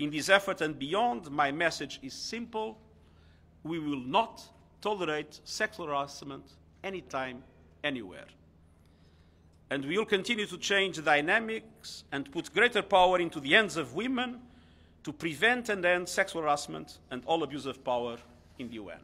In this effort and beyond, my message is simple. We will not tolerate sexual harassment anytime, anywhere. And we will continue to change the dynamics and put greater power into the hands of women to prevent and end sexual harassment and all abuse of power in the UN.